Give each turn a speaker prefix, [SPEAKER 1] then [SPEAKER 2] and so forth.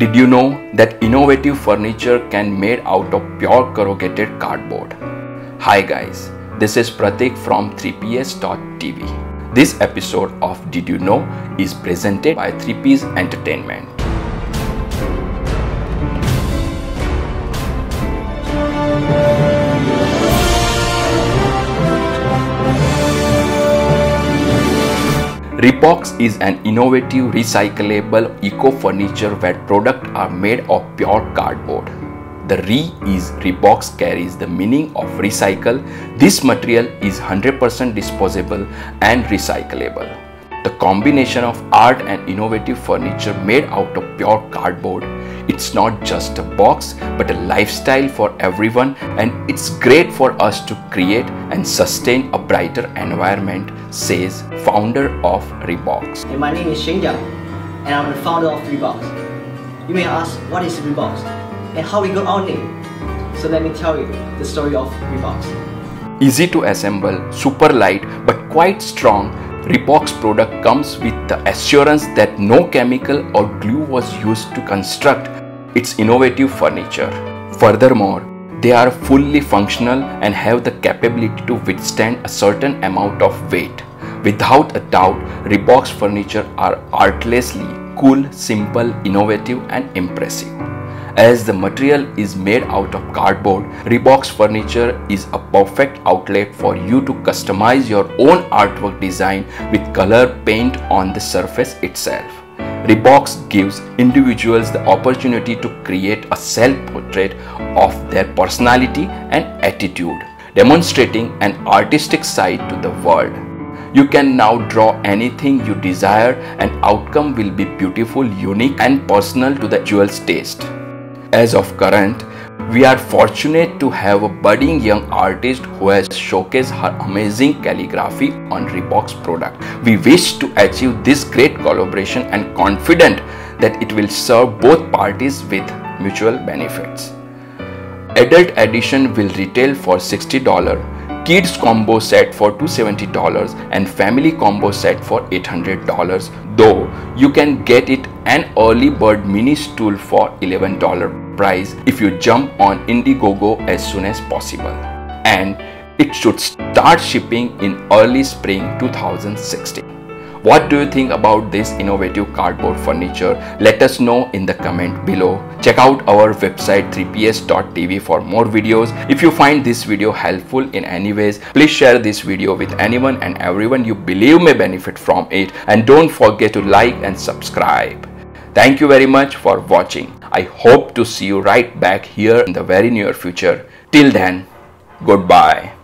[SPEAKER 1] Did you know that innovative furniture can be made out of pure corrugated cardboard? Hi guys, this is Prateek from 3ps.tv. This episode of Did You Know is presented by 3ps Entertainment. Rebox is an innovative recyclable eco furniture where products are made of pure cardboard. The re is Rebox carries the meaning of recycle. This material is 100% disposable and recyclable. The combination of art and innovative furniture made out of pure cardboard. It's not just a box but a lifestyle for everyone and it's great for us to create and sustain a brighter environment, says founder of Rebox.
[SPEAKER 2] And my name is Sheng Jiang and I'm the founder of Rebox. You may ask what is Rebox, and how we got our name. So let me tell you the story of Rebox.
[SPEAKER 1] Easy to assemble, super light but quite strong, Rebox product comes with the assurance that no chemical or glue was used to construct its innovative furniture. Furthermore, they are fully functional and have the capability to withstand a certain amount of weight. Without a doubt, Rebox furniture are artlessly cool, simple, innovative and impressive. As the material is made out of cardboard, Rebox furniture is a perfect outlet for you to customize your own artwork design with color paint on the surface itself. Rebox gives individuals the opportunity to create a self-portrait of their personality and attitude, demonstrating an artistic side to the world. You can now draw anything you desire and outcome will be beautiful, unique and personal to the jewel's taste. As of current, we are fortunate to have a budding young artist who has showcased her amazing calligraphy on Rebox product. We wish to achieve this great collaboration and confident that it will serve both parties with mutual benefits. Adult edition will retail for $60, kids combo set for $270 and family combo set for $800 though you can get it an early bird mini stool for $11 price if you jump on Indiegogo as soon as possible and it should start shipping in early spring 2016. What do you think about this innovative cardboard furniture? Let us know in the comment below. Check out our website 3ps.tv for more videos. If you find this video helpful in any ways, please share this video with anyone and everyone you believe may benefit from it. And don't forget to like and subscribe. Thank you very much for watching. I hope to see you right back here in the very near future. Till then, goodbye.